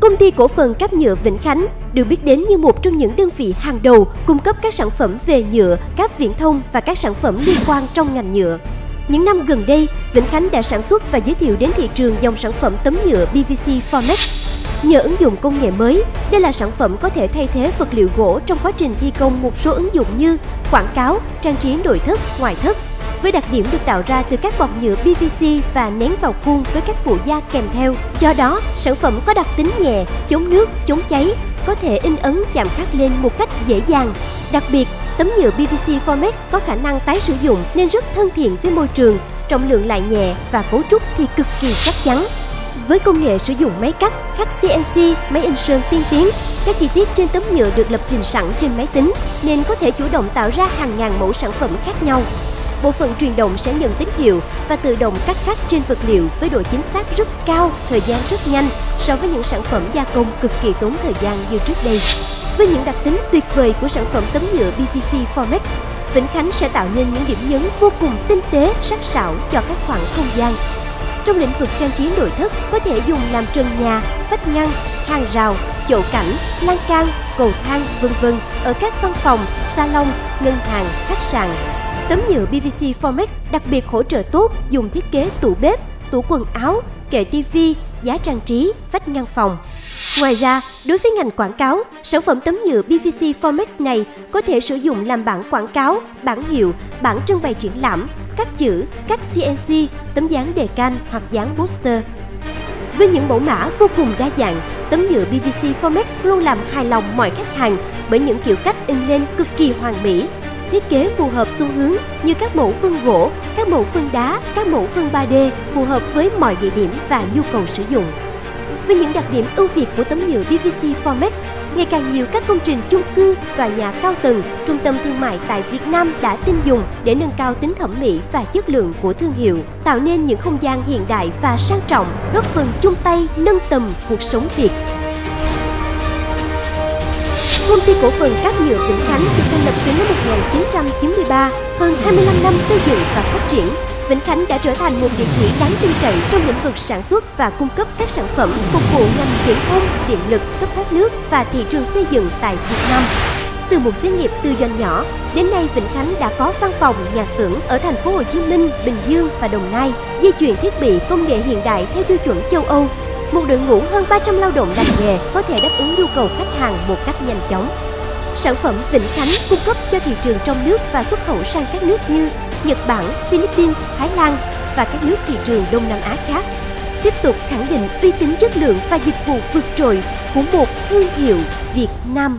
Công ty cổ phần cáp nhựa Vĩnh Khánh được biết đến như một trong những đơn vị hàng đầu cung cấp các sản phẩm về nhựa, cáp viễn thông và các sản phẩm liên quan trong ngành nhựa. Những năm gần đây, Vĩnh Khánh đã sản xuất và giới thiệu đến thị trường dòng sản phẩm tấm nhựa PVC Formex. Nhờ ứng dụng công nghệ mới, đây là sản phẩm có thể thay thế vật liệu gỗ trong quá trình thi công một số ứng dụng như quảng cáo, trang trí nội thất, ngoại thất, với đặc điểm được tạo ra từ các bọt nhựa PVC và nén vào khuôn với các phụ gia kèm theo. Do đó, sản phẩm có đặc tính nhẹ, chống nước, chống cháy, có thể in ấn chạm khắc lên một cách dễ dàng. Đặc biệt, tấm nhựa PVC Formex có khả năng tái sử dụng nên rất thân thiện với môi trường, trọng lượng lại nhẹ và cấu trúc thì cực kỳ chắc chắn. Với công nghệ sử dụng máy cắt, khắc CNC, máy in sơn tiên tiến, các chi tiết trên tấm nhựa được lập trình sẵn trên máy tính nên có thể chủ động tạo ra hàng ngàn mẫu sản phẩm khác nhau bộ phận truyền động sẽ nhận tín hiệu và tự động cắt khắc trên vật liệu với độ chính xác rất cao, thời gian rất nhanh so với những sản phẩm gia công cực kỳ tốn thời gian như trước đây. Với những đặc tính tuyệt vời của sản phẩm tấm nhựa PVC Formex, Vĩnh Khánh sẽ tạo nên những điểm nhấn vô cùng tinh tế, sắc sảo cho các khoảng không gian. Trong lĩnh vực trang trí nội thất có thể dùng làm trần nhà, vách ngăn, hàng rào, chậu cảnh, lan can, cầu thang, vân vân ở các văn phòng, salon, ngân hàng, khách sạn, Tấm nhựa PVC Formex đặc biệt hỗ trợ tốt dùng thiết kế tủ bếp, tủ quần áo, kệ tivi, giá trang trí, vách ngăn phòng. Ngoài ra, đối với ngành quảng cáo, sản phẩm tấm nhựa PVC Formex này có thể sử dụng làm bảng quảng cáo, bảng hiệu, bảng trưng bày triển lãm, các chữ, các CNC, tấm dán đề can hoặc dán poster. Với những mẫu mã vô cùng đa dạng, tấm nhựa PVC Formex luôn làm hài lòng mọi khách hàng bởi những kiểu cách in lên cực kỳ hoàn mỹ, thiết kế phù hợp xu hướng như các mẫu phân gỗ, các mẫu phân đá, các mẫu phân 3D phù hợp với mọi địa điểm và nhu cầu sử dụng. Với những đặc điểm ưu việt của tấm nhựa PVC Formex, ngày càng nhiều các công trình chung cư, tòa nhà cao tầng, trung tâm thương mại tại Việt Nam đã tin dùng để nâng cao tính thẩm mỹ và chất lượng của thương hiệu, tạo nên những không gian hiện đại và sang trọng, góp phần chung tay nâng tầm cuộc sống Việt. Công ty cổ phần cát nhựa Vĩnh Khánh được thành lập từ năm 1993, hơn 25 năm xây dựng và phát triển. Vĩnh Khánh đã trở thành một địa chỉ đáng tin cậy trong lĩnh vực sản xuất và cung cấp các sản phẩm phục vụ ngành viễn thông, điện lực, cấp thoát nước và thị trường xây dựng tại Việt Nam. Từ một xí nghiệp tư doanh nhỏ, đến nay Vĩnh Khánh đã có văn phòng, nhà xưởng ở thành phố Hồ Chí Minh, Bình Dương và Đồng Nai, di chuyển thiết bị công nghệ hiện đại theo tiêu chuẩn châu Âu một đội ngũ hơn 300 lao động lành nghề có thể đáp ứng nhu cầu khách hàng một cách nhanh chóng. Sản phẩm Vĩnh Khánh cung cấp cho thị trường trong nước và xuất khẩu sang các nước như Nhật Bản, Philippines, Thái Lan và các nước thị trường Đông Nam Á khác. Tiếp tục khẳng định uy tín chất lượng và dịch vụ vượt trội của một thương hiệu Việt Nam.